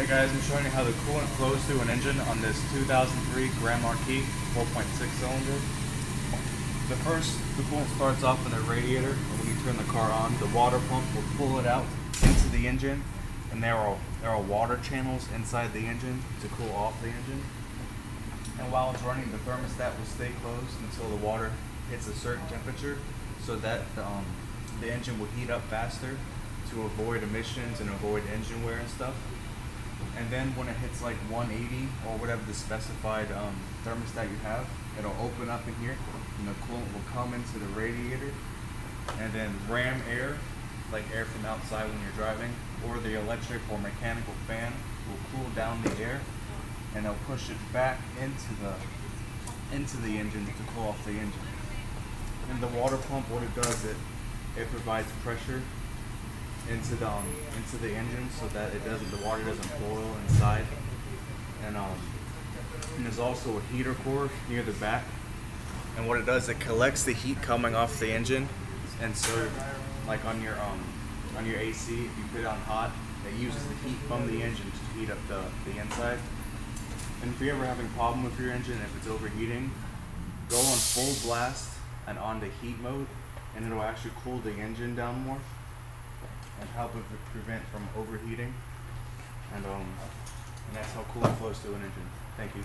Hey guys, I'm showing you how the coolant flows through an engine on this 2003 Grand Marquis 4.6 cylinder. The first, the coolant starts off in the radiator, and when you turn the car on, the water pump will pull it out into the engine, and there are, there are water channels inside the engine to cool off the engine. And while it's running, the thermostat will stay closed until the water hits a certain temperature, so that um, the engine will heat up faster to avoid emissions and avoid engine wear and stuff. And then when it hits like 180 or whatever the specified um, thermostat you have, it'll open up in here, and the coolant will come into the radiator, and then ram air, like air from outside when you're driving, or the electric or mechanical fan will cool down the air, and it'll push it back into the into the engine to cool off the engine. And the water pump, what it does, it it provides pressure into the um, into the engine so that it doesn't the water doesn't boil inside. And um and there's also a heater core near the back. And what it does, it collects the heat coming off the engine, and so like on your um on your AC, if you put it on hot, it uses the heat from the engine to heat up the, the inside. And if you're ever having a problem with your engine, if it's overheating, go on full blast and on the heat mode, and it'll actually cool the engine down more and help it prevent from overheating. And um, and that's how coolant flows through an engine. Thank you.